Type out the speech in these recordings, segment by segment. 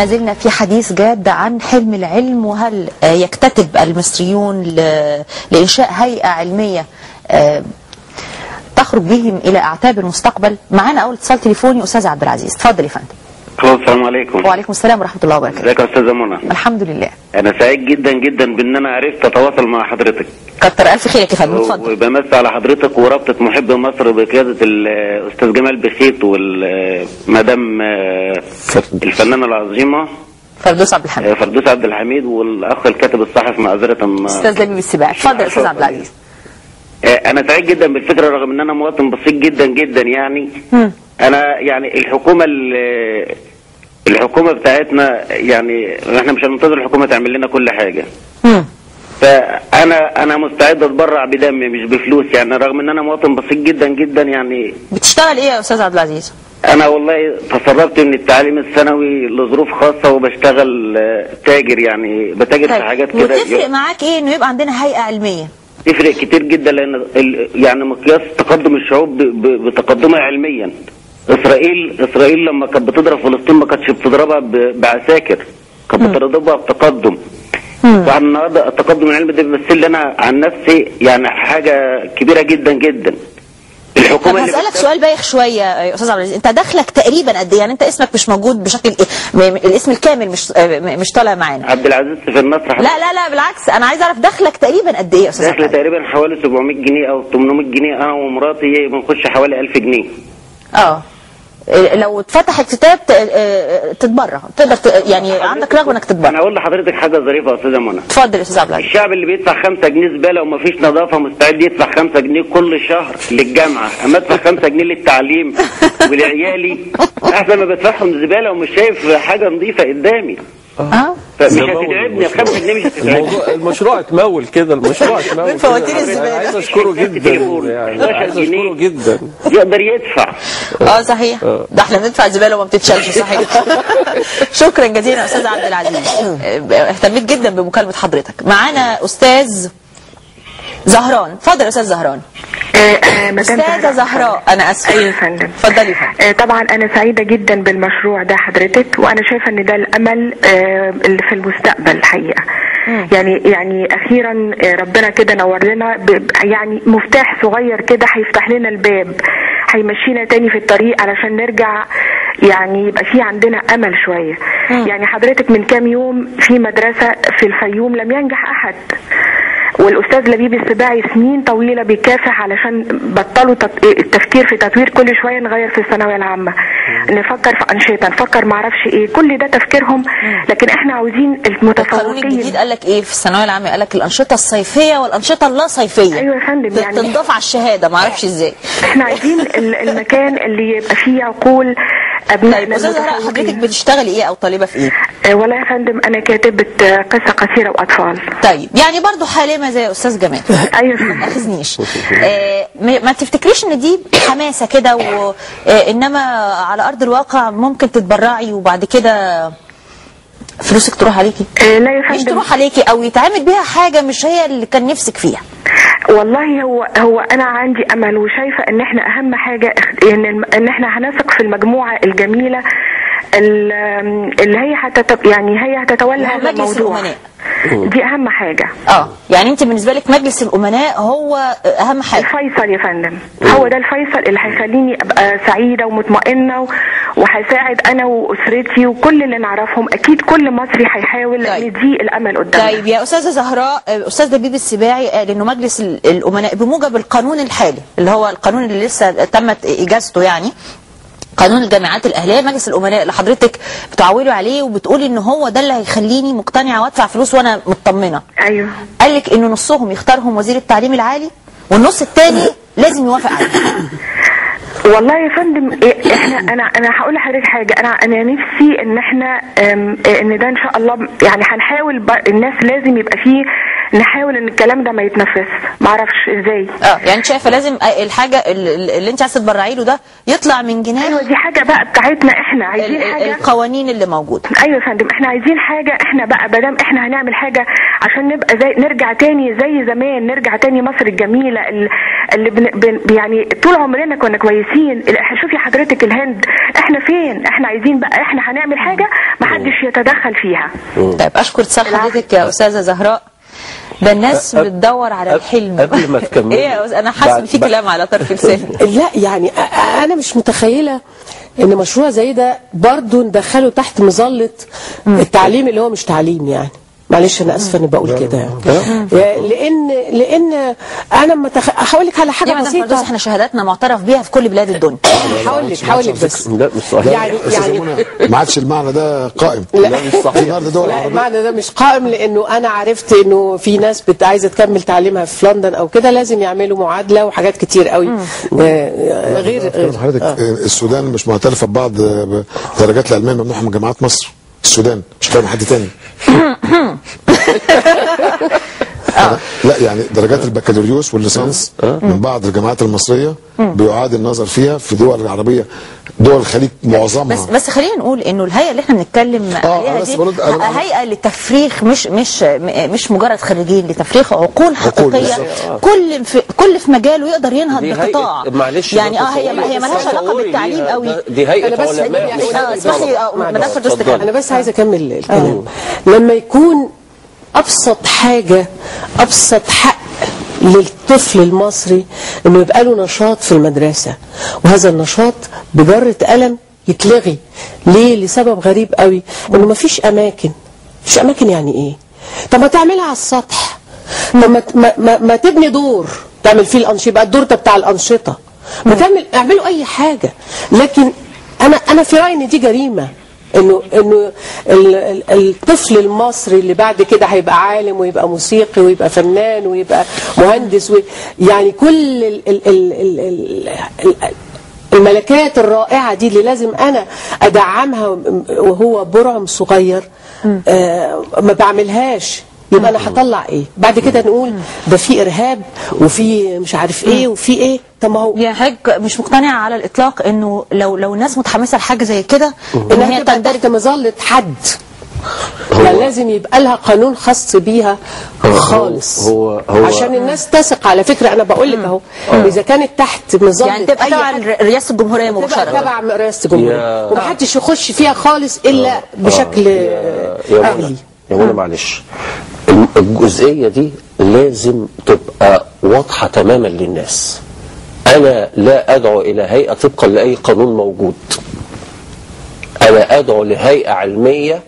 ما زلنا في حديث جاد عن حلم العلم وهل آه، يكتتب المصريون لإنشاء هيئة علمية آه، تخرج بهم إلى أعتاب المستقبل. معانا أول اتصال تليفوني أستاذ عبد العزيز. اتفضل يا فندم. السلام عليكم وعليكم السلام ورحمة الله وبركاته. ازيك يا أستاذة منى؟ الحمد لله. أنا سعيد جدا جدا بإن أنا عرفت أتواصل مع حضرتك. كتر ألف خيرك يا فندم اتفضل. وبمس على حضرتك ورابطه محب مصر بقيادة الاستاذ جمال بخيت والمدام الفنانة العظيمة فردوس عبد الحميد. آه، فردوس عبد الحميد والأخ الكاتب الصحفي معذرة أستاذ لبيب السباع. اتفضل يا أستاذ عبد العزيز. آه، أنا سعيد جدا بالفكرة رغم إن أنا مواطن بسيط جدا جدا يعني. مم. أنا يعني الحكومة ال- الحكومة بتاعتنا يعني إحنا مش هننتظر الحكومة تعمل لنا كل حاجة مم. فأنا أنا مستعد أتبرع بدمي مش بفلوس يعني رغم إن أنا مواطن بسيط جدا جدا يعني بتشتغل إيه يا أستاذ عبد العزيز؟ أنا والله تسربت من التعليم الثانوي لظروف خاصة وبشتغل آه، تاجر يعني بتاجر في حاجات كده وتفرق معاك إيه إنه يبقى عندنا هيئة علمية؟ تفرق كتير جدا لأن يعني مقياس تقدم الشعوب بتقدمها علميا اسرائيل إسرائيل لما كانت بتضرب فلسطين ما كانتش بتضربها بعساكر كانت بتضربها بتقدم. فاحنا النهارده التقدم العلمي ده بيمثل لي أنا عن نفسي يعني حاجة كبيرة جدا جدا. طب الحكومة اللي هسألك سؤال بايخ شوية يا أستاذ عبد العزيز. أنت دخلك تقريبا قد إيه؟ يعني أنت اسمك مش موجود بشكل إيه؟ الاسم الكامل مش مش طالع معانا. عبد العزيز في النصر لا لا لا بالعكس. أنا عايز أعرف دخلك تقريبا قد إيه يا داخل العزيز؟ تقريبا حوالي 700 جنيه أو 800 جنيه. أنا ومراتي بنخش حوالي 1000 جنيه. آه. لو اتفتح الكتاب ت- آه، تتبرع. تقدر ت- يعني عندك رغبة إنك أنا تتبرع أقول لحضرتك حاجة ظريفة يا أستاذة منى. اتفضل يا أستاذ عبد العزيز. الشعب اللي بيدفع 5 جنيه زبالة وما فيش نظافة مستعد يدفع 5 جنيه كل شهر للجامعة. أما أدفع 5 جنيه للتعليم ولعيالي أحسن ما بدفعهم زبالة ومش شايف حاجة نظيفة قدامي. آه. فمش زمول هتتعبني ال 5 جنيه مش هتتعبني الموضوع المشروع اتمول كده المشروع اتمول من. فواتير الزبالة. عايز أشكره جدا يعني عايز أشكره جدا. يقدر يدفع. آه. صحيح. ده إحنا بندفع زبالة وما بتتشالش صحيح. شكرا جزيلا يا أستاذ عبد العزيز. آه، اهتميت جدا بمكالمة حضرتك. معانا أستاذ زهران. اتفضل يا أستاذ زهران. آه، آه، مدام أستاذة زهراء أنا آسفة. أيوه يا فندم. اتفضلي فندم. آه، طبعا أنا سعيدة جدا بالمشروع ده حضرتك وأنا شايفة إن ده الأمل آه، اللي في المستقبل الحقيقة يعني يعني أخيرا آه، ربنا كده نور لنا يعني مفتاح صغير كده هيفتح لنا الباب هيمشينا تاني في الطريق علشان نرجع يعني يبقى في عندنا أمل شوية. يعني حضرتك من كام يوم في مدرسة في الفيوم لم ينجح أحد. والأستاذ لبيب السباعي سنين طويلة بيكافح علشان بطلوا التفكير في تطوير كل شوية نغير في الثانوية العامة. نفكر في أنشطة نفكر معرفش إيه كل ده تفكيرهم. لكن إحنا عاوزين القانون المتفوقين الجديد قال لك إيه في الثانوية العامة؟ قال لك الأنشطة الصيفية والأنشطة اللا صيفية. أيوه يا فندم يعني تنضاف على الشهادة ما أعرفش إزاي. إحنا عايزين ال- المكان اللي يبقى فيه عقول ابنائنا طيب أستاذة. حضرتك بتشتغلي إيه أو طالبة في إيه؟ آه، والله يا فندم أنا كاتبه آه، قصة قصيرة وأطفال. طيب يعني برضو حالمه زي أستاذ جمال. أيوه. ما تأخذنيش. آه م- ما تفتكريش إن دي حماسة كده وانما على أرض الواقع ممكن تتبرعي وبعد كده فلوسك تروح عليكي؟ آه، لا يا مش فندم تروح عليكي أو يتعمل بيها حاجة مش هي اللي كان نفسك فيها. والله هو هو أنا عندي أمل وشايفة إن إحنا أهم حاجة ان الم- إن إحنا هنثق في المجموعة الجميلة ال- اللي هي هتت يعني هي هتتولى وهو هذا مجلس الموضوع. الأمناء. دي أهم حاجة. آه يعني أنت بالنسبة لك مجلس الأمناء هو أهم حاجة. الفيصل يا فندم. هو ده الفيصل اللي هيخليني أبقى سعيدة ومطمئنة و- وهيساعد أنا وأسرتي وكل اللي نعرفهم. أكيد كل مصري هيحاول لأن طيب. دي الأمل قدامنا. طيب يا أستاذة زهراء آه، أستاذ دبيب السباعي قال انه مجلس ال- الأمناء بموجب القانون الحالي اللي هو القانون اللي لسه تمت إجازته يعني قانون الجامعات الأهلية. مجلس الأمناء اللي حضرتك بتعولوا عليه وبتقولي إن هو ده اللي هيخليني مقتنعة وأدفع فلوس وأنا مطمنة. أيوه. قال لك إنه نصهم يختارهم وزير التعليم العالي والنص الثاني لازم يوافق عليه. والله يا فندم إيه- إحنا أنا أنا هقول لحضرتك حاجة. أنا أنا نفسي إن إحنا أم، إن ده إن شاء الله يعني هنحاول الناس لازم يبقى فيه نحاول إن الكلام ده ما يتنفذ معرفش إزاي. آه يعني شايفة لازم الحاجة اللي أنت عايزة تبرعي له ده يطلع من جناح أيوه دي حاجة بقى بتاعتنا إحنا. عايزين حاجة؟ القوانين اللي موجودة. أيوه يا فندم إحنا عايزين حاجة إحنا بقى بدام إحنا هنعمل حاجة عشان نبقى زي نرجع تاني زي زمان نرجع تاني مصر الجميلة ال- اللي بن بن يعني طول عمرنا كنا كويسين. شوفي حضرتك الهند إحنا فين؟ إحنا عايزين بقى إحنا هنعمل حاجة محدش يتدخل فيها. طيب أشكر اتصال حضرتك يا أستاذة زهراء. ده الناس بتدور على الحلم. قبل ما تكملي. إيه؟ أنا حاسة إن في كلام على طرف لساني. لا يعني أنا مش متخيلة إن مشروع زي ده برضه ندخله تحت مظلة التعليم اللي هو مش تعليم يعني. معلش أنا آسفة إني بقول كده. يعني لأن لأن أنا ما تخ... هقول لك على حاجة بسيطة. إحنا شهاداتنا معترف بيها في كل بلاد الدنيا. هقول لك هقول لك بس. لا مش صحيح. يعني يعني ما عادش المعنى ده قائم. لا. مش صحيح. في النهارده دول لا عربيه المعنى ده مش قائم لأنه أنا عرفت إنه في ناس بت عايزة تكمل تعليمها في لندن أو كده لازم يعملوا معادلة وحاجات كتير قوي. آه، غير حضرتك آه. آه، السودان مش معترفة ببعض آه، درجات العلمية ممنوحه من جامعات مصر. السودان مش كلام حد تاني. لا يعني درجات البكالوريوس والليسانس من بعض الجامعات المصرية بيعاد النظر فيها في دول العربيه دول الخليج معظمها. بس بس خلينا نقول إنه الهيئة اللي إحنا بنتكلم أنا عليها بس دي هيئة لتفريغ مش مش مش مجرد خريجين لتفريغ عقول حقيقية. كل في كل في مجاله يقدر ينهض بقطاع. معلش يعني آه هي هي مالهاش علاقة بالتعليم قوي دي هيئة أنا بس علماء. يعني مش آه هيئة اسمح لي آه،. أنا بس عايزه أكمل الكلام. لما يكون أبسط حاجة أبسط حق للطفل المصري انه يبقى له نشاط في المدرسة. وهذا النشاط بجرة قلم يتلغي. ليه؟ لسبب غريب قوي انه مفيش أماكن. مفيش أماكن يعني إيه؟ طب ما تعملها على السطح. طب ما, ما, ما, ما تبني دور. تعمل فيه الأنشطة يبقى الدور ده بتاع الأنشطة. ما تعمل اعملوا أي حاجة. لكن أنا أنا في رأيي إن دي جريمة. إنه إنه ال- ال- الطفل المصري اللي بعد كده هيبقى عالم ويبقى موسيقي ويبقى فنان ويبقى مهندس وي يعني كل ال ال ال ال ال ال الملكات الرائعة دي اللي لازم أنا أدعمها وهو برعم صغير آه ما بعملهاش. يبقى أنا هطلع إيه؟ بعد كده نقول ده في إرهاب وفي مش عارف إيه وفي إيه؟ طب ما هو يعني حضرتك مش مقتنعة على الإطلاق إنه لو لو الناس متحمسة لحاجة زي كده إن هي تحت مظلة حد. يعني لازم يبقى لها قانون خاص بيها خالص. هو- هو- عشان الناس تثق على فكرة أنا بقول لك أهو إذا كانت تحت مظلة يعني تبقى تبع رئاسة الجمهورية تبقى مباشرة. تبع رئاسة الجمهورية. يا- ومحدش يخش فيها خالص إلا بشكل يا منى أهلي. يا منى معلش. الجزئية دي لازم تبقى واضحة تماما للناس. أنا لا أدعو إلى هيئة طبقا لأي قانون موجود. أنا أدعو لهيئة علمية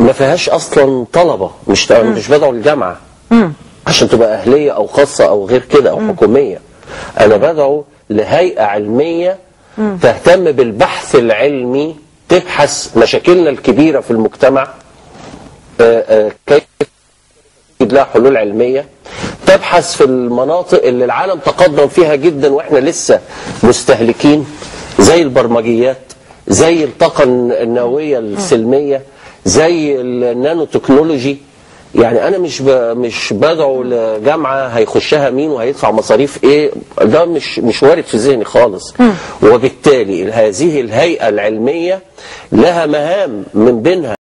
ما فيهاش أصلا طلبة مش أنا مش بدعو للجامعه عشان تبقى أهلية أو خاصة أو غير كده أو حكومية. أنا بدعو لهيئة علمية تهتم بالبحث العلمي تبحث مشاكلنا الكبيرة في المجتمع آه، آه، كيف تجد لها حلول علمية. تبحث في المناطق اللي العالم تقدم فيها جدا وإحنا لسه مستهلكين زي البرمجيات زي الطاقة النووية السلمية زي النانو تكنولوجي يعني أنا مش ب... مش بدعو لجامعة هيخشها مين وهيدفع مصاريف إيه ده مش مش وارد في ذهني خالص. وبالتالي هذه الهيئة العلمية لها مهام من بينها.